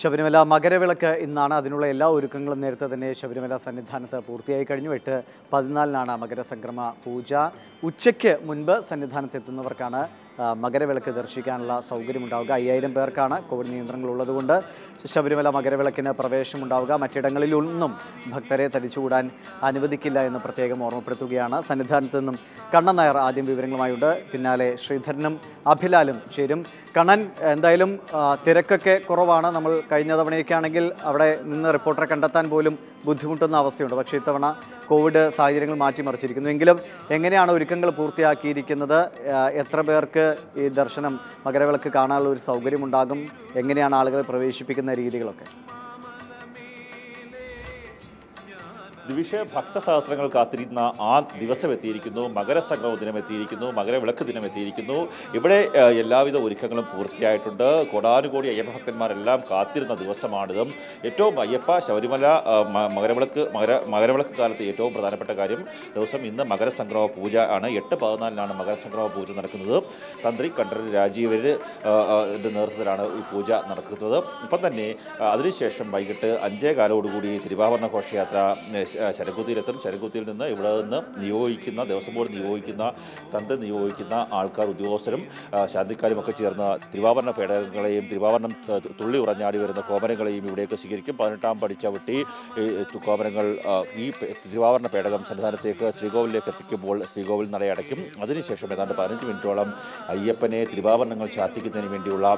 ശബരിമല മകരവിളക്ക് ഇന്നാണ്. അതിനുള്ള എല്ലാ ഒരുക്കങ്ങളും നേരത്തെ തന്നെ ശബരിമല സന്നിധാനത്ത് പൂർത്തിയായി കഴിഞ്ഞു. എട്ട് പതിനാലിനാണ് മകരസംക്രമ പൂജ. ഉച്ചയ്ക്ക് മുൻപ് സന്നിധാനത്ത് എത്തുന്നവർക്കാണ് ആ, മകരവിളക്ക് ദർശിക്കാനുള്ള സൗകര്യമുണ്ടാവുക. അയ്യായിരം പേർക്കാണ് കോവിഡ് നിയന്ത്രണങ്ങൾ ഉള്ളതുകൊണ്ട് ശബരിമല മകരവിളക്കിന് പ്രവേശനമുണ്ടാവുക. മറ്റിടങ്ങളിലൊന്നും ഭക്തരെ തടിച്ചുകൂടാൻ അനുവദിക്കില്ല എന്ന് പ്രത്യേകം ഓർമ്മപ്പെടുത്തുകയാണ്. സന്നിധാനത്ത് നിന്നും കണ്ണൻ നായർ ആദ്യം വിവരങ്ങളുമായുണ്ട്. പിന്നാലെ ശ്രീധരനും അഭിലാലും ചേരും. കണ്ണൻ എന്തായാലും തിരക്കൊക്കെ കുറവാണ്. നമ്മൾ കഴിഞ്ഞ തവണയൊക്കെ ആണെങ്കിൽ അവിടെ നിന്ന് റിപ്പോർട്ടറെ കണ്ടെത്താൻ പോലും ബുദ്ധിമുട്ടുന്ന അവസ്ഥയുണ്ട്. പക്ഷേ ഇത്തവണ കോവിഡ് സാഹചര്യങ്ങൾ മാറ്റിമറിച്ചിരിക്കുന്നു. എങ്കിലും എങ്ങനെയാണ് ഒരുക്കങ്ങൾ പൂർത്തിയാക്കിയിരിക്കുന്നത്? എത്ര പേർക്ക് ഈ ദർശനം മകരവിളക്ക് കാണാനുള്ള ഒരു സൗകര്യമുണ്ടാകും? എങ്ങനെയാണ് ആളുകളെ പ്രവേശിപ്പിക്കുന്ന രീതികളൊക്കെ? ഭക്തസഹസ്രങ്ങൾ കാത്തിരിക്കുന്ന ആ ദിവസം എത്തിയിരിക്കുന്നു. മകരസംക്രമ ദിനം എത്തിയിരിക്കുന്നു. മകരവിളക്ക് ദിനം എത്തിയിരിക്കുന്നു. ഇവിടെ എല്ലാവിധ ഒരുക്കങ്ങളും പൂർത്തിയായിട്ടുണ്ട്. കോടാനുകോടി അയ്യപ്പഭക്തന്മാരെല്ലാം കാത്തിരുന്ന ദിവസമാണിത് ഏറ്റവും അയ്യപ്പ ശബരിമല മകരവിളക്ക് മകര മകരവിളക്ക് കാലത്ത് ഏറ്റവും പ്രധാനപ്പെട്ട കാര്യം ദിവസം ഇന്ന് മകരസംക്രമ പൂജ ആണ്. എട്ട് പതിനാലിനാണ് മകരസംക്രമ പൂജ നടക്കുന്നത്. തന്ത്രി കണ്ഠരൻ രാജീവർ നേതൃത്വത്തിലാണ് ഈ പൂജ നടക്കുന്നത്. ഇപ്പം തന്നെ അതിനുശേഷം വൈകിട്ട് അഞ്ചേ കാലോടുകൂടി തിരുവാഭരണ ഘോഷയാത്ര ശരംകുത്തിയിലെത്തും ശരംകുത്തിയിൽ നിന്ന് ഇവിടെ നിന്ന് നിയോഗിക്കുന്ന ദേവസ്വം ബോർഡ് നിയോഗിക്കുന്ന തന്ത് നിയോഗിക്കുന്ന ആൾക്കാർ ഉദ്യോഗസ്ഥരും ശാന്തിക്കാരും ഒക്കെ ചേർന്ന് തിരുവാഭരണ പേടകങ്ങളെയും തിരുവാഭരണം തുള്ളി ഉറഞ്ഞാടി വരുന്ന കോമരങ്ങളെയും ഇവിടെയൊക്കെ സ്വീകരിക്കും. പതിനെട്ടാം പടി ചവിട്ടി കോമരങ്ങൾ ഈ തിരുവാഭരണ പേടകം സന്നിധാനത്തേക്ക് ശ്രീകോവിലേക്ക് എത്തിക്കുമ്പോൾ ശ്രീകോവിൽ നടയടയ്ക്കും. അതിനുശേഷം ഏതാണ്ട് പതിനഞ്ച് മിനിറ്റോളം അയ്യപ്പനെ തിരുവാഭരണങ്ങൾ ചാർത്തിക്കുന്നതിന് വേണ്ടിയുള്ള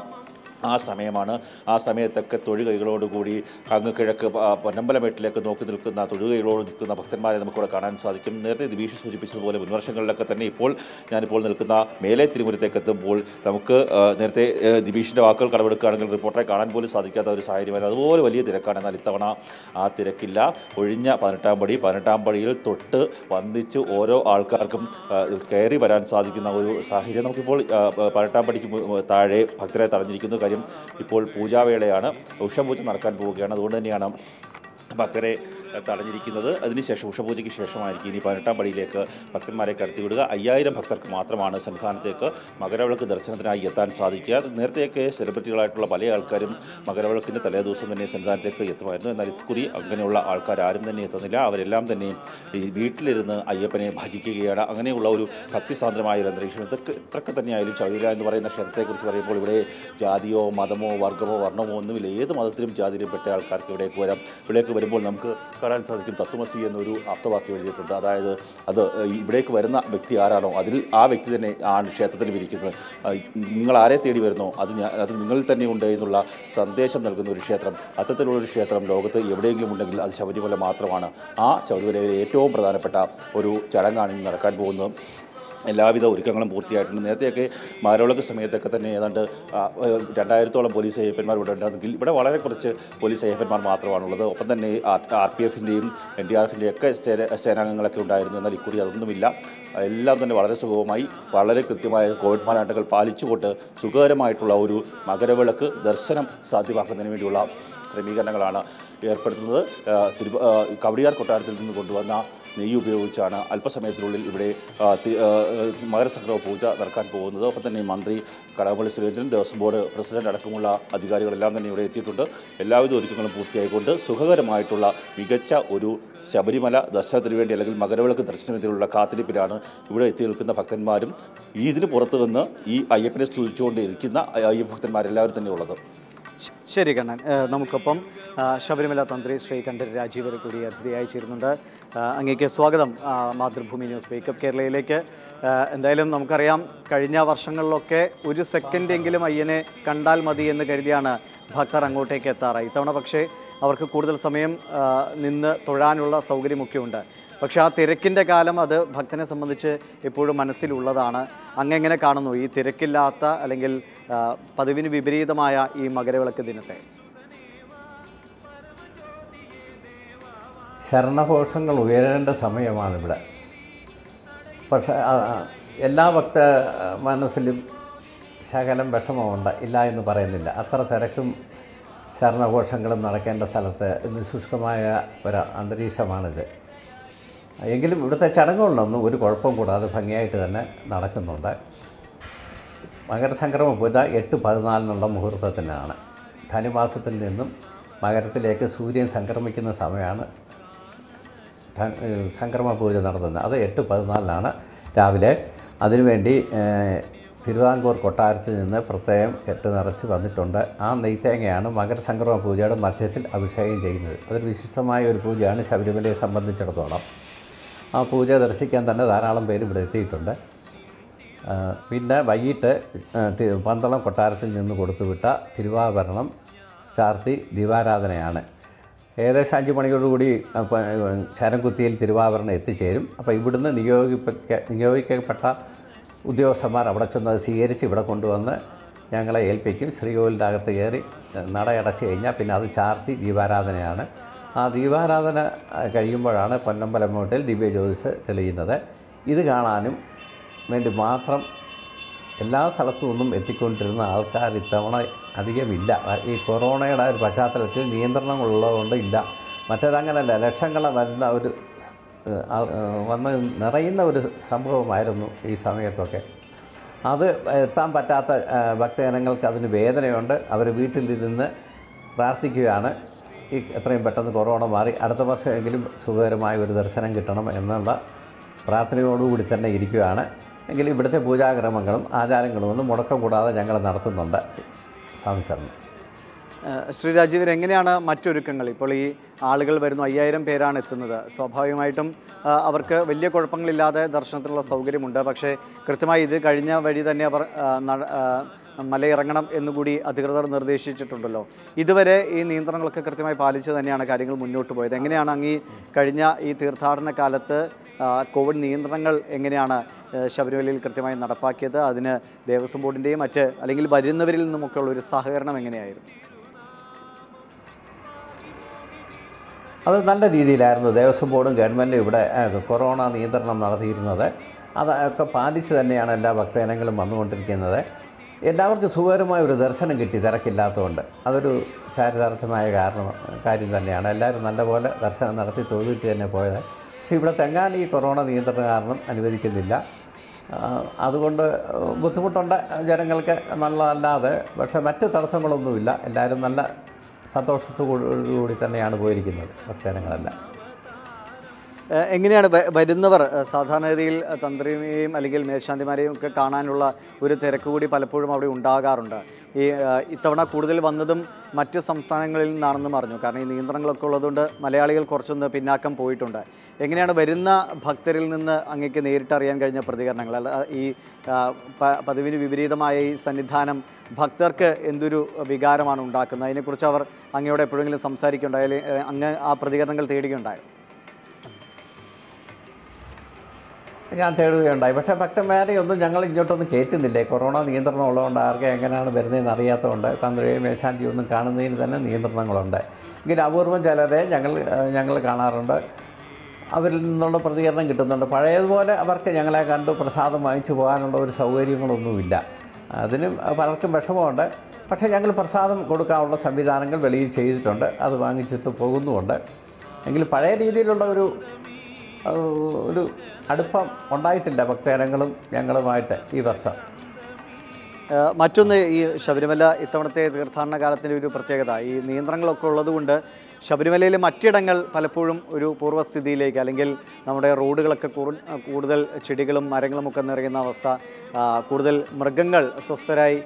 ആ സമയമാണ്. ആ സമയത്തൊക്കെ തൊഴുകൈകളോടുകൂടി അങ്ങ് കിഴക്ക് പൊന്നമ്പലമേട്ടിലേക്ക് നോക്കി നിൽക്കുന്ന തൊഴുകൈകളോട് നിൽക്കുന്ന ഭക്തന്മാരെ നമുക്കിവിടെ കാണാൻ സാധിക്കും. നേരത്തെ ദിവീഷ് സൂചിപ്പിച്ചതുപോലെ മുൻവർഷങ്ങളിലൊക്കെ തന്നെ ഇപ്പോൾ ഞാനിപ്പോൾ നിൽക്കുന്ന മേലെ തിരുമുരത്തേക്ക് എത്തുമ്പോൾ നമുക്ക് നേരത്തെ ദിവീഷിന്റെ വാക്കുകൾ കടമെടുക്കുകയാണെങ്കിൽ റിപ്പോർട്ടറെ കാണാൻ പോലും സാധിക്കാത്ത ഒരു സാഹചര്യമായിരുന്നു. അതുപോലെ വലിയ തിരക്കാണ്. എന്നാൽ ഇത്തവണ ആ തിരക്കില്ല. ഒഴിഞ്ഞ പതിനെട്ടാം പടി പതിനെട്ടാം പടിയിൽ തൊട്ട് വന്ദിച്ച് ഓരോ ആൾക്കാർക്കും കയറി വരാൻ സാധിക്കുന്ന ഒരു സാഹചര്യം നമുക്കിപ്പോൾ പതിനെട്ടാം പടിക്ക് താഴെ ഭക്തരെ തടഞ്ഞിരിക്കുന്നു. കാര്യം ഇപ്പോൾ പൂജാവേളയാണ്. ഉഷപൂജ നടക്കാൻ പോവുകയാണ്. അതുകൊണ്ട് തന്നെയാണ് ഭക്തരെ തടഞ്ഞിരിക്കുന്നത്. അതിനുശേഷം ഉഷപൂജയ്ക്ക് ശേഷമായിരിക്കും ഇനി പതിനെട്ടാം പടിയിലേക്ക് ഭക്തന്മാരെ കടത്തിവിടുക. അയ്യായിരം ഭക്തർക്ക് മാത്രമാണ് സന്നിധാനത്തേക്ക് മകരവിളക്ക് ദർശനത്തിനായി എത്താൻ സാധിക്കുക. നേരത്തെയൊക്കെ സെലിബ്രിറ്റികളായിട്ടുള്ള പല ആൾക്കാരും മകരവിളക്കിന്റെ തലേദിവസം തന്നെ സന്നിധാനത്തേക്ക് എത്തുമായിരുന്നു. എന്നാൽ ഇക്കുറി അങ്ങനെയുള്ള ആൾക്കാർ ആരും തന്നെ എത്തുന്നില്ല. അവരെല്ലാം തന്നെ ഈ വീട്ടിലിരുന്ന് അയ്യപ്പനെ ഭജിക്കുകയാണ്. അങ്ങനെയുള്ള ഒരു ഭക്തിസാന്ദ്രമായ ഒരു അന്തരീക്ഷം. ഇതൊക്കെ ഇത്രയൊക്കെ തന്നെയായാലും ശബരിമല എന്ന് പറയുന്ന ക്ഷേത്രത്തെക്കുറിച്ച് പറയുമ്പോൾ ഇവിടെ ജാതിയോ മതമോ വർഗമോ വർണമോ ഒന്നുമില്ല. ഏത് മതത്തിലും ജാതിയിലും പെട്ട ആൾക്കാർക്ക് ഇവിടേക്ക് വരാം. ഇവിടേക്ക് വരുമ്പോൾ നമുക്ക് കാണാൻ സാധിക്കും. തത്വമസി എന്നൊരു ആപ്തവാക്യം എഴുതിയിട്ടുണ്ട്. അതായത് അത് ഇവിടേക്ക് വരുന്ന വ്യക്തി ആരാണോ അതിൽ ആ വ്യക്തി തന്നെ ആണ് ക്ഷേത്രത്തിൽ വിരിക്കുന്നത് നിങ്ങൾ ആരെ തേടി വരുന്നോ അത് ഞാൻ അത് നിങ്ങളിൽ തന്നെ ഉണ്ട് എന്നുള്ള സന്ദേശം നൽകുന്ന ഒരു ക്ഷേത്രം അത്തരത്തിലുള്ളൊരു ക്ഷേത്രം ലോകത്ത് എവിടെയെങ്കിലും ഉണ്ടെങ്കിൽ അത് ശബരിമല മാത്രമാണ്. ആ ശബരിമലയിലെ ഏറ്റവും പ്രധാനപ്പെട്ട ഒരു ചടങ്ങാണ് ഇന്ന് നടക്കാൻ പോകുന്നത്. എല്ലാവിധ ഒരുക്കങ്ങളും പൂർത്തിയായിട്ടുണ്ട്. നേരത്തെയൊക്കെ മാരവിളക്ക് സമയത്തൊക്കെ തന്നെ ഏതാണ്ട് രണ്ടായിരത്തോളം പോലീസ് അയ്യപ്പന്മാർ ഇവിടെ ഉണ്ടായിരുന്നെങ്കിൽ ഇവിടെ വളരെ കുറച്ച് പോലീസ് അയ്യപ്പന്മാർ മാത്രമാണുള്ളത്. ഒപ്പം തന്നെ ആർ പി എഫിന്റെയും എൻ ഡി ആർ എഫിന്റെയും ഒക്കെ സേന സേനാംഗങ്ങളൊക്കെ ഉണ്ടായിരുന്നു. എന്നാൽ ഇക്കുറി അതൊന്നുമില്ല. എല്ലാം തന്നെ വളരെ സുഗമമായി വളരെ കൃത്യമായ കോവിഡ് മാനദണ്ഡങ്ങൾ പാലിച്ചുകൊണ്ട് സുഖകരമായിട്ടുള്ള ഒരു മകരവിളക്ക് ദർശനം സാധ്യമാക്കുന്നതിന് വേണ്ടിയുള്ള ക്രമീകരണങ്ങളാണ് ഏർപ്പെടുത്തുന്നത്. തിരു കവടിയാർ കൊട്ടാരത്തിൽ നിന്ന് കൊണ്ടുവന്ന നെയ്യ് ഉപയോഗിച്ചാണ് അല്പസമയത്തിനുള്ളിൽ ഇവിടെ മകരസംക്രമ പൂജ നടക്കാൻ പോകുന്നത്. ഒപ്പം തന്നെ മന്ത്രി കടകംപള്ളി സുരേന്ദ്രൻ ദേവസ്വം ബോർഡ് പ്രസിഡന്റ് അടക്കമുള്ള അധികാരികളെല്ലാം തന്നെ ഇവിടെ എത്തിയിട്ടുണ്ട്. എല്ലാവിധ ഒരുക്കങ്ങളും പൂർത്തിയായിക്കൊണ്ട് സുഖകരമായിട്ടുള്ള മികച്ച ഒരു ശബരിമല ദർശനത്തിന് വേണ്ടി അല്ലെങ്കിൽ മകരവിളക്ക് ദർശനത്തിനുള്ള കാത്തിരിപ്പിലാണ് ഇവിടെ എത്തി നിൽക്കുന്ന ഭക്തന്മാരും. ഇതിന് പുറത്തു നിന്ന് ഈ അയ്യപ്പനെ സ്തുതിച്ചുകൊണ്ട് ഇരിക്കുന്ന അയ്യപ്പ ഭക്തന്മാരെല്ലാവരും തന്നെ ഉള്ളത് ശ- ശരി കണ്ണൻ. നമുക്കൊപ്പം ശബരിമല തന്ത്രി ശ്രീ കണ്ഠർ രാജീവർ കൂടി അതിഥിയായി ചേരുന്നുണ്ട് അങ്ങേക്ക് സ്വാഗതം മാതൃഭൂമി ന്യൂസ് വേക്കപ്പ് കേരളയിലേക്ക്. എന്തായാലും നമുക്കറിയാം കഴിഞ്ഞ വർഷങ്ങളിലൊക്കെ ഒരു സെക്കൻഡെങ്കിലും അയ്യനെ കണ്ടാൽ മതി എന്ന് കരുതിയാണ് ഭക്തർ അങ്ങോട്ടേക്ക് എത്താറ് ഇത്തവണ പക്ഷേ അവർക്ക് കൂടുതൽ സമയം നിന്ന് തൊഴാനുള്ള സൗകര്യമൊക്കെ ഉണ്ട് പക്ഷേ ആ തിരക്കിന്റെ കാലം അത് ഭക്തനെ സംബന്ധിച്ച് എപ്പോഴും മനസ്സിലുള്ളതാണ്. അങ്ങെങ്ങനെ കാണുന്നു ഈ തിരക്കില്ലാത്ത അല്ലെങ്കിൽ പതിവിന് വിപരീതമായ ഈ മകരവിളക്ക് ദിനത്തെ? ശരണഘോഷങ്ങൾ ഉയരേണ്ട സമയമാണിവിടെ. പക്ഷേ എല്ലാ ഭക്ത മനസ്സിലും ശകലം വിഷമമുണ്ട്. ഇല്ല എന്ന് പറയുന്നില്ല. അത്ര തിരക്കും ശരണഘോഷങ്ങളും നടക്കേണ്ട സ്ഥലത്ത് ഇന്ന് ശുഷ്കമായ ഒരു അന്തരീക്ഷമാണിത്. എങ്കിലും ഇവിടുത്തെ ചടങ്ങുകളിലൊന്നും ഒരു കുഴപ്പം കൂടാതെ ഭംഗിയായിട്ട് തന്നെ നടക്കുന്നുണ്ട്. മകരസംക്രമ പൂജ എട്ട് പതിനാലിനുള്ള മുഹൂർത്തത്തിനാണ്. ധനുമാസത്തിൽ നിന്നും മകരത്തിലേക്ക് സൂര്യൻ സംക്രമിക്കുന്ന സമയമാണ് സംക്രമ പൂജ നടത്തുന്നത്. അത് എട്ട് പതിനാലിനാണ് രാവിലെ. അതിനുവേണ്ടി തിരുവിതാംകൂർ കൊട്ടാരത്തിൽ നിന്ന് പ്രത്യേകം കെട്ട് നിറച്ച് വന്നിട്ടുണ്ട്. ആ നെയ്ത്തേങ്ങയാണ് മകരസംക്രമ പൂജയുടെ മധ്യത്തിൽ അഭിഷേകം ചെയ്യുന്നത്. അതൊരു വിശിഷ്ടമായ ഒരു പൂജയാണ് ശബരിമലയെ സംബന്ധിച്ചിടത്തോളം. ആ പൂജ ദർശിക്കാൻ തന്നെ ധാരാളം പേര് ഇവിടെ എത്തിയിട്ടുണ്ട്. പിന്നെ വൈകിട്ട് പന്തളം കൊട്ടാരത്തിൽ നിന്ന് കൊടുത്തുവിട്ട തിരുവാഭരണം ചാർത്തി ദീപാരാധനയാണ്. ഏകദേശം അഞ്ച് മണിയോടുകൂടി ശരംകുത്തിയിൽ തിരുവാഭരണം എത്തിച്ചേരും. അപ്പോൾ ഇവിടുന്ന് നിയോഗിപ്പിക്ക നിയോഗിക്കപ്പെട്ട ഉദ്യോഗസ്ഥന്മാർ അവിടെ ചെന്ന് അത് സ്വീകരിച്ച് ഇവിടെ കൊണ്ടുവന്ന് ഞങ്ങളെ ഏൽപ്പിക്കും. ശ്രീകോവിലിന്റെ അകത്ത് കയറി നടയടച്ച് കഴിഞ്ഞാൽ പിന്നെ അത് ചാർത്തി ദീപാരാധനയാണ്. ആ ദീപാരാധന കഴിയുമ്പോഴാണ് പൊന്നമ്പലമോട്ടിൽ ദിവ്യ ജ്യോതിസ് തെളിയുന്നത്. ഇത് കാണാനും വേണ്ടി മാത്രം എല്ലാ സ്ഥലത്തു നിന്നും എത്തിക്കൊണ്ടിരുന്ന ആൾക്കാർ ഇത്തവണ അധികമില്ല. ഈ കൊറോണയുടെ ഒരു പശ്ചാത്തലത്തിൽ നിയന്ത്രണങ്ങളുള്ളതുകൊണ്ട് ഇല്ല. മറ്റേതങ്ങനല്ല ലക്ഷങ്ങൾ വരുന്ന ഒരു വന്ന് നിറയുന്ന ഒരു സംഭവമായിരുന്നു ഈ സമയത്തൊക്കെ. അത് എത്താൻ പറ്റാത്ത ഭക്തജനങ്ങൾക്ക് അതിന് വേദനയുണ്ട്. അവർ വീട്ടിലിരുന്ന് പ്രാർത്ഥിക്കുകയാണ്. എത്രയും പെട്ടെന്ന് കൊറോണ മാറി അടുത്ത വർഷമെങ്കിലും സുഖകരമായ ഒരു ദർശനം കിട്ടണം എന്നുള്ള പ്രാർത്ഥനയോടുകൂടി തന്നെ ഇരിക്കുകയാണ്. എങ്കിലും ഇവിടുത്തെ പൂജാക്രമങ്ങളും ആചാരങ്ങളും ഒന്നും മുടക്കം കൂടാതെ ഞങ്ങൾ നടത്തുന്നുണ്ട്. സ്വാമി ശർമ്മ ശ്രീ രാജീവർ എങ്ങനെയാണ് മറ്റൊരുക്കങ്ങൾ? ഇപ്പോൾ ഈ ആളുകൾ വരുന്നു അയ്യായിരം പേരാണ് എത്തുന്നത്. സ്വാഭാവികമായിട്ടും അവർക്ക് വലിയ കുഴപ്പങ്ങളില്ലാതെ ദർശനത്തിനുള്ള സൗകര്യമുണ്ട്. പക്ഷേ കൃത്യമായി ഇത് കഴിഞ്ഞ വഴി തന്നെ അവർ മലയിറങ്ങണം എന്നുകൂടി അധികൃതർ നിർദ്ദേശിച്ചിട്ടുണ്ടല്ലോ. ഇതുവരെ ഈ നിയന്ത്രണങ്ങളൊക്കെ കൃത്യമായി പാലിച്ച് തന്നെയാണ് കാര്യങ്ങൾ മുന്നോട്ട് പോയത്. എങ്ങനെയാണ് അങ്ങ് കഴിഞ്ഞ ഈ തീർത്ഥാടന കാലത്ത് കോവിഡ് നിയന്ത്രണങ്ങൾ എങ്ങനെയാണ് ശബരിമലയിൽ കൃത്യമായി നടപ്പാക്കിയത്? അതിന് ദേവസ്വം ബോർഡിന്റെയും മറ്റ് അല്ലെങ്കിൽ വരുന്നവരിൽ നിന്നുമൊക്കെയുള്ള ഒരു സഹകരണം എങ്ങനെയായിരുന്നു? അത് നല്ല രീതിയിലായിരുന്നു. ദേവസ്വം ബോർഡും ഗവൺമെന്റും ഇവിടെ കൊറോണ നിയന്ത്രണം നടത്തിയിരുന്നത്. അതൊക്കെ പാലിച്ച് തന്നെയാണ് എല്ലാ ഭക്തജനങ്ങളും വന്നുകൊണ്ടിരിക്കുന്നത്. എല്ലാവർക്കും സുഖകരമായ ഒരു ദർശനം കിട്ടി തിരക്കില്ലാത്തതുകൊണ്ട്. അതൊരു ചാരിതാർത്ഥമായ കാരണം കാര്യം തന്നെയാണ്. എല്ലാവരും നല്ലപോലെ ദർശനം നടത്തി തൊഴുതിട്ട് തന്നെ പോയത്. പക്ഷേ ഇവിടെ തെങ്ങാൻ ഈ കൊറോണ നിയന്ത്രണം കാരണം അനുവദിക്കുന്നില്ല. അതുകൊണ്ട് ബുദ്ധിമുട്ടുണ്ട് ജനങ്ങൾക്ക് നല്ലതല്ലാതെ. പക്ഷേ മറ്റ് തടസ്സങ്ങളൊന്നുമില്ല. എല്ലാവരും നല്ല സന്തോഷത്തോടുകൂടി തന്നെയാണ് പോയിരിക്കുന്നത് ഭക്തജനങ്ങളെല്ലാം. എങ്ങനെയാണ് വരുന്നവർ? സാധാരണഗതിയിൽ തന്ത്രിയെയും അല്ലെങ്കിൽ മേൽശാന്തിമാരെയും ഒക്കെ കാണാനുള്ള ഒരു തിരക്ക് കൂടി പലപ്പോഴും അവിടെ ഉണ്ടാകാറുണ്ട്. ഈ ഇത്തവണ കൂടുതൽ വന്നതും മറ്റ് സംസ്ഥാനങ്ങളിൽ നിന്നാണെന്നും അറിഞ്ഞു. കാരണം ഈ നിയന്ത്രണങ്ങളൊക്കെ ഉള്ളതുകൊണ്ട് മലയാളികൾ കുറച്ചൊന്ന് പിന്നാക്കം പോയിട്ടുണ്ട്. എങ്ങനെയാണ് വരുന്ന ഭക്തരിൽ നിന്ന് അങ്ങേക്ക് നേരിട്ടറിയാൻ കഴിഞ്ഞ പ്രതികരണങ്ങൾ? അല്ല ഈ പതിവിന് വിപരീതമായ ഈ സന്നിധാനം ഭക്തർക്ക് എന്തൊരു വികാരമാണ് ഉണ്ടാക്കുന്നത്? അതിനെക്കുറിച്ച് അവർ അങ്ങയോട് എപ്പോഴെങ്കിലും സംസാരിക്കുകയുണ്ടായാലും അങ്ങ് ആ പ്രതികരണങ്ങൾ തേടുകയുണ്ടായോ? ഞാൻ തേടുകയുണ്ടായി. പക്ഷേ ഭക്തന്മാരെ ഒന്നും ഞങ്ങൾ ഇങ്ങോട്ടൊന്നും കയറ്റുന്നില്ലേ? കൊറോണ നിയന്ത്രണം ഉള്ളതുകൊണ്ട് ആർക്കെ എങ്ങനെയാണ് വരുന്നതെന്ന് അറിയാത്തതുകൊണ്ട് തന്ത്രിയും മേശാന്തിയും ഒന്നും കാണുന്നതിന് തന്നെ നിയന്ത്രണങ്ങളുണ്ട്. എങ്കിലും അപൂർവം ചിലരെ ഞങ്ങൾ ഞങ്ങൾ കാണാറുണ്ട്. അവരിൽ നിന്നുള്ള പ്രതികരണം കിട്ടുന്നുണ്ട്. പഴയതുപോലെ അവർക്ക് ഞങ്ങളെ കണ്ടു പ്രസാദം വാങ്ങിച്ചു പോകാനുള്ള ഒരു സൗകര്യങ്ങളൊന്നുമില്ല. അതിന് പലർക്കും വിഷമമുണ്ട്. പക്ഷേ ഞങ്ങൾ പ്രസാദം കൊടുക്കാനുള്ള സംവിധാനങ്ങൾ വെളിയിൽ ചെയ്തിട്ടുണ്ട്. അത് വാങ്ങിച്ചിട്ട് പോകുന്നുമുണ്ട്. എങ്കിൽ പഴയ രീതിയിലുള്ള ഒരു ഒരു അടുപ്പം ഉണ്ടായിട്ടില്ല ഭക്തജനങ്ങളും ഞങ്ങളുമായിട്ട് ഈ വർഷം. മറ്റൊന്ന് ഈ ശബരിമല ഇത്തവണത്തെ തീർത്ഥാടന കാലത്തിന്റെ ഒരു പ്രത്യേകത. ഈ നിയന്ത്രണങ്ങളൊക്കെ ഉള്ളതുകൊണ്ട് ശബരിമലയിലെ മറ്റിടങ്ങൾ പലപ്പോഴും ഒരു പൂർവസ്ഥിതിയിലേക്ക് അല്ലെങ്കിൽ നമ്മുടെ റോഡുകളൊക്കെ കൂടുതൽ ചെടികളും മരങ്ങളും ഒക്കെ നിറയുന്ന അവസ്ഥ കൂടുതൽ മൃഗങ്ങൾ സ്വസ്ഥരായി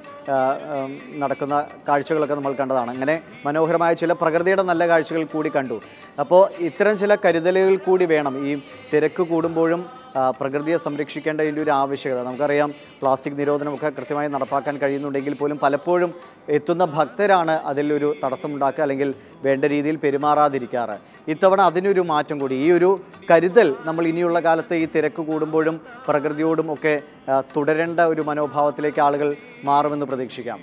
നടക്കുന്ന കാഴ്ചകളൊക്കെ നമ്മൾ കണ്ടതാണ്. അങ്ങനെ മനോഹരമായ ചില പ്രകൃതിയുടെ നല്ല കാഴ്ചകൾ കൂടി കണ്ടു. അപ്പോൾ ഇത്തരം ചില കരുതലുകൾ കൂടി വേണം. ഈ തിരക്ക് കൂടുമ്പോഴും പ്രകൃതിയെ സംരക്ഷിക്കേണ്ടതിന്റെ ഒരു ആവശ്യകത. നമുക്കറിയാം പ്ലാസ്റ്റിക് നിരോധനമൊക്കെ കൃത്യമായി നടപ്പാക്കാൻ കഴിയുന്നുണ്ടെങ്കിൽ പോലും പലപ്പോഴും എത്തുന്ന ഭക്തരാണ് അതിലൊരു തടസ്സമുണ്ടാക്കുക അല്ലെങ്കിൽ വേണ്ട രീതിയിൽ പെരുമാറാതിരിക്കാറ്. ഇത്തവണ അതിനൊരു മാറ്റം കൂടി. ഈ ഒരു കരുതൽ നമ്മൾ ഇനിയുള്ള കാലത്ത് ഈ തിരക്ക് കൂടുമ്പോഴും പ്രകൃതിയോടും ഒക്കെ തുടരേണ്ട ഒരു മനോഭാവത്തിലേക്ക് ആളുകൾ മാറുമെന്ന് പ്രതീക്ഷിക്കാം.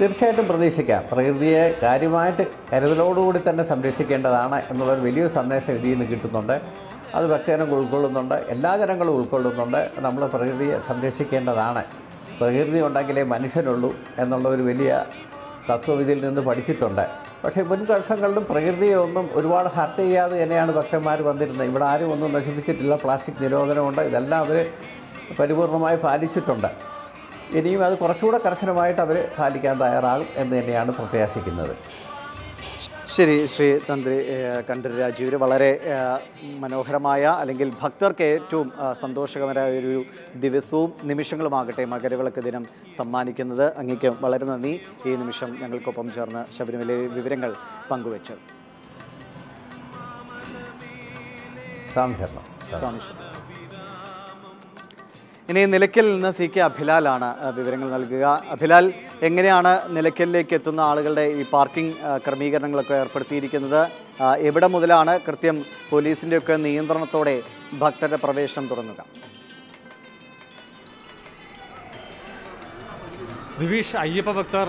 തീർച്ചയായിട്ടും പ്രതീക്ഷിക്കാം. പ്രകൃതിയെ കാര്യമായിട്ട് കരുതലോടുകൂടി തന്നെ സംരക്ഷിക്കേണ്ടതാണ് എന്നുള്ളൊരു വലിയ സന്ദേശം ഇതിൽ നിന്ന് കിട്ടുന്നുണ്ട്. അത് ഭക്തജനങ്ങൾ ഉൾക്കൊള്ളുന്നുണ്ട്. എല്ലാ ജനങ്ങളും ഉൾക്കൊള്ളുന്നുണ്ട്. നമ്മൾ പ്രകൃതിയെ സംരക്ഷിക്കേണ്ടതാണ്. പ്രകൃതി ഉണ്ടെങ്കിലേ മനുഷ്യനുള്ളൂ എന്നുള്ള ഒരു വലിയ തത്വം ഇതിൽ നിന്ന് പഠിച്ചിട്ടുണ്ട്. പക്ഷേ മുൻകർഷങ്ങളിലും പ്രകൃതിയെ ഒന്നും ഒരുപാട് ഹർട്ട് ചെയ്യാതെ തന്നെയാണ് ഭക്തന്മാർ വന്നിരുന്നത്. ഇവിടെ ആരും ഒന്നും നശിപ്പിച്ചിട്ടില്ല. പ്ലാസ്റ്റിക് നിരോധനമുണ്ട്. ഇതെല്ലാം അവർ പരിപൂർണമായി പാലിച്ചിട്ടുണ്ട്. ഇനിയും അത് കുറച്ചുകൂടെ കർശനമായിട്ട് അവർ പാലിക്കാൻ തയ്യാറാകും എന്ന് തന്നെയാണ് പ്രത്യാശിക്കുന്നത്. ശരി ശ്രീ തന്ത്രി. കണ്ഠര് രാജീവർ വളരെ മനോഹരമായ അല്ലെങ്കിൽ ഭക്തർക്ക് ഏറ്റവും സന്തോഷകരമായ ഒരു ദിവസവും നിമിഷങ്ങളുമാകട്ടെ മകരവിളക്ക് ദിനം സമ്മാനിക്കുന്നത്. അങ്ങേക്ക് വളരെ നന്ദി. ഈ നിമിഷം ഞങ്ങൾക്കൊപ്പം ചേർന്ന് ശബരിമല വിവരങ്ങൾ പങ്കുവച്ചത്. സ്വാമി ശരണം. സ്വാമി ശരണം. ഇനി നിലയ്ക്കൽ നിന്ന് സി കെ അഭിലാലാണ് വിവരങ്ങൾ നൽകുക. അഭിലാൽ എങ്ങനെയാണ് നിലയ്ക്കലിലേക്ക് എത്തുന്ന ആളുകളുടെ ഈ പാർക്കിംഗ് ക്രമീകരണങ്ങളൊക്കെ ഏർപ്പെടുത്തിയിരിക്കുന്നത്? എവിടെ മുതലാണ് കൃത്യം പോലീസിന്റെയൊക്കെ നിയന്ത്രണത്തോടെ ഭക്തരുടെ പ്രവേശനം തുടങ്ങുക? ദിവീഷ് അയ്യപ്പ ഭക്തർ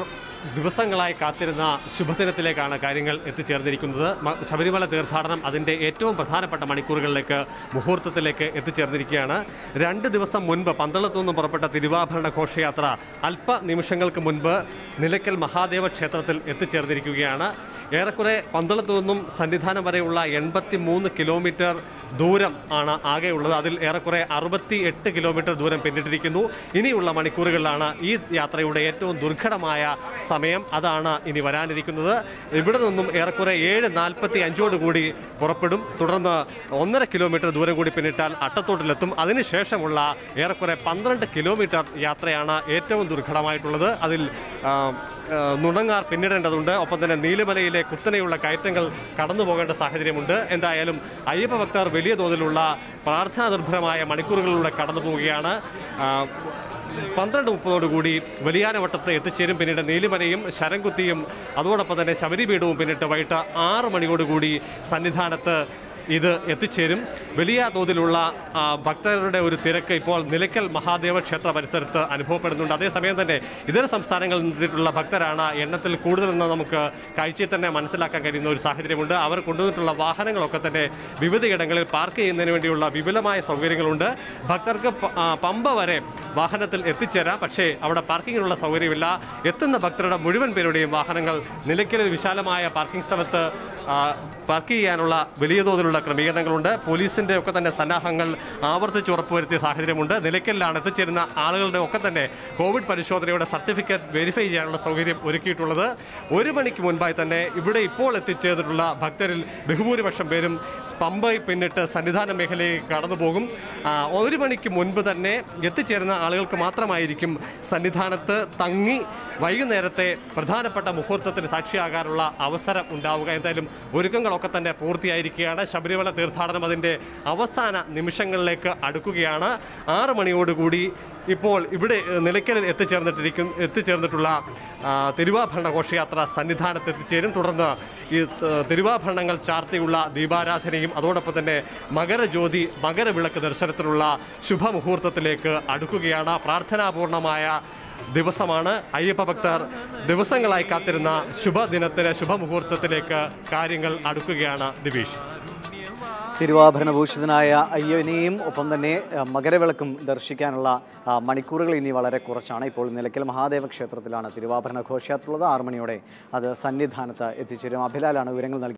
ദിവസങ്ങളായി കാത്തിരുന്ന ശുഭദിനത്തിലേക്കാണ് കാര്യങ്ങൾ എത്തിച്ചേർന്നിരിക്കുന്നത്. ശബരിമല തീർത്ഥാടനം അതിന്റെ ഏറ്റവും പ്രധാനപ്പെട്ട മണിക്കൂറുകളിലേക്ക് മുഹൂർത്തത്തിലേക്ക് എത്തിച്ചേർന്നിരിക്കുകയാണ്. രണ്ട് ദിവസം മുൻപ് പന്തളത്തു നിന്നും പുറപ്പെട്ട തിരുവാഭരണ ഘോഷയാത്ര അല്പ നിമിഷങ്ങൾക്ക് മുൻപ് നിലയ്ക്കൽ മഹാദേവ ക്ഷേത്രത്തിൽ എത്തിച്ചേർന്നിരിക്കുകയാണ്. ഏറെക്കുറെ പന്തളത്തു നിന്നും സന്നിധാനം വരെയുള്ള എൺപത്തി മൂന്ന് കിലോമീറ്റർ ദൂരം ആണ് ആകെയുള്ളത്. അതിൽ ഏറെക്കുറെ അറുപത്തി എട്ട് കിലോമീറ്റർ ദൂരം പിന്നിട്ടിരിക്കുന്നു. ഇനിയുള്ള മണിക്കൂറുകളിലാണ് ഈ യാത്രയുടെ ഏറ്റവും ദുർഘടമായ സമയം. അതാണ് ഇനി വരാനിരിക്കുന്നത്. ഇവിടെ നിന്നും ഏറെക്കുറെ ഏഴ് നാൽപ്പത്തി അഞ്ചോടുകൂടി പുറപ്പെടും. തുടർന്ന് ഒന്നര കിലോമീറ്റർ ദൂരം കൂടി പിന്നിട്ടാൽ അട്ടത്തോട്ടിലെത്തും. അതിനുശേഷമുള്ള ഏറെക്കുറെ പന്ത്രണ്ട് കിലോമീറ്റർ യാത്രയാണ് ഏറ്റവും ദുർഘടമായിട്ടുള്ളത്. അതിൽ നുണങ്ങാർ പിന്നിടേണ്ടതുണ്ട്. ഒപ്പം തന്നെ നീലമലയിലെ കുത്തനെയുള്ള കയറ്റങ്ങൾ കടന്നു പോകേണ്ട സാഹചര്യമുണ്ട്. എന്തായാലും അയ്യപ്പ ഭക്തർ വലിയ തോതിലുള്ള പ്രാർത്ഥനാ നിർഭരമായ മണിക്കൂറുകളിലൂടെ കടന്നു പോവുകയാണ്. പന്ത്രണ്ട് മുപ്പതോടുകൂടി വലിയാനവട്ടത്ത് എത്തിച്ചേരും. പിന്നീട് നീലിമലയും ശരംകുത്തിയും അതോടൊപ്പം തന്നെ ശബരിപീഠവും പിന്നിട്ട് വൈകിട്ട് ആറ് മണിയോടുകൂടി സന്നിധാനത്ത് ഇത് എത്തിച്ചേരും. വലിയ തോതിലുള്ള ഭക്തരുടെ ഒരു തിരക്ക് ഇപ്പോൾ നിലയ്ക്കൽ മഹാദേവ ക്ഷേത്ര പരിസരത്ത് അനുഭവപ്പെടുന്നുണ്ട്. അതേസമയം തന്നെ ഇതര സംസ്ഥാനങ്ങളിൽ നിന്നെത്തിയിട്ടുള്ള ഭക്തരാണ് എണ്ണത്തിൽ കൂടുതലെന്ന് നമുക്ക് കാഴ്ചയിൽ തന്നെ മനസ്സിലാക്കാൻ കഴിയുന്ന ഒരു സാഹചര്യമുണ്ട്. അവർ കൊണ്ടുവന്നിട്ടുള്ള വാഹനങ്ങളൊക്കെ തന്നെ വിവിധയിടങ്ങളിൽ പാർക്ക് ചെയ്യുന്നതിന് വേണ്ടിയുള്ള വിപുലമായ സൗകര്യങ്ങളുണ്ട്. ഭക്തർക്ക് പമ്പ വരെ വാഹനത്തിൽ എത്തിച്ചേരാം. പക്ഷേ അവിടെ പാർക്കിങ്ങിനുള്ള സൗകര്യമില്ല. എത്തുന്ന ഭക്തരുടെ മുഴുവൻ പേരുടെയും വാഹനങ്ങൾ നിലയ്ക്കലിൽ വിശാലമായ പാർക്കിംഗ് സ്ഥലത്ത് പാർക്ക് ചെയ്യാനുള്ള വലിയ തോതിലുള്ള ക്രമീകരണങ്ങളുണ്ട്. പോലീസിന്റെ ഒക്കെ തന്നെ സന്നാഹങ്ങൾ ആവർത്തിച്ച് ഉറപ്പുവരുത്തിയ സാഹചര്യമുണ്ട്. നിലയ്ക്കലിലാണ് എത്തിച്ചേരുന്ന ആളുകളുടെ ഒക്കെ തന്നെ കോവിഡ് പരിശോധനയുടെ സർട്ടിഫിക്കറ്റ് വെരിഫൈ ചെയ്യാനുള്ള സൗകര്യം ഒരുക്കിയിട്ടുള്ളത്. ഒരു മണിക്ക് മുൻപായി തന്നെ ഇവിടെ ഇപ്പോൾ എത്തിച്ചേർന്നിട്ടുള്ള ഭക്തരിൽ ബഹുഭൂരിപക്ഷം പേരും പമ്പൈ പിന്നിട്ട് സന്നിധാന മേഖലയിൽ കടന്നുപോകും. ഒരു മണിക്ക് മുൻപ് തന്നെ എത്തിച്ചേരുന്ന ആളുകൾക്ക് മാത്രമായിരിക്കും സന്നിധാനത്ത് തങ്ങി വൈകുന്നേരത്തെ പ്രധാനപ്പെട്ട മുഹൂർത്തത്തിന് സാക്ഷിയാകാനുള്ള അവസരം ഉണ്ടാവുക. എന്തായാലും ഒരുക്കങ്ങളൊക്കെ തന്നെ പൂർത്തിയായിരിക്കുകയാണ്. ശബരിമല തീർത്ഥാടനം അതിന്റെ അവസാന നിമിഷങ്ങളിലേക്ക് അടുക്കുകയാണ്. ആറ് മണിയോടുകൂടി ഇപ്പോൾ ഇവിടെ നിലയ്ക്കലിൽ എത്തിച്ചേർന്നിട്ടിരിക്കും എത്തിച്ചേർന്നിട്ടുള്ള തിരുവാഭരണ ഘോഷയാത്ര സന്നിധാനത്ത് എത്തിച്ചേരും തുടർന്ന് ഈ തിരുവാഭരണങ്ങൾ ചാർത്തിയുള്ള ദീപാരാധനയും അതോടൊപ്പം തന്നെ മകരജ്യോതി മകരവിളക്ക് ദർശനത്തിനുള്ള ശുഭമുഹൂർത്തത്തിലേക്ക് അടുക്കുകയാണ്. പ്രാർത്ഥനാപൂർണമായ ദിവസമാണ്. അയ്യപ്പ ഭക്തർ ദിവസങ്ങളായി കാത്തിരുന്ന ശുഭദിനത്തിന് ശുഭമുഹൂർത്തത്തിലേക്ക് കാര്യങ്ങൾ അടുക്കുകയാണ് ദിവീഷ് തിരുവാഭരണഭൂഷിതനായ അയ്യനെയും ഒപ്പം തന്നെ മകരവിളക്കും ദർശിക്കാനുള്ള മണിക്കൂറുകൾ ഇനി വളരെ കുറച്ചാണ്. ഇപ്പോൾ നിലയ്ക്കൽ മഹാദേവ ക്ഷേത്രത്തിലാണ് തിരുവാഭരണ ഘോഷയാത്ര ഉള്ളത് ആറുമണിയോടെ അത് സന്നിധാനത്ത് എത്തിച്ചേരും. അഭിലാലാണ് വിവരങ്ങൾ നൽകി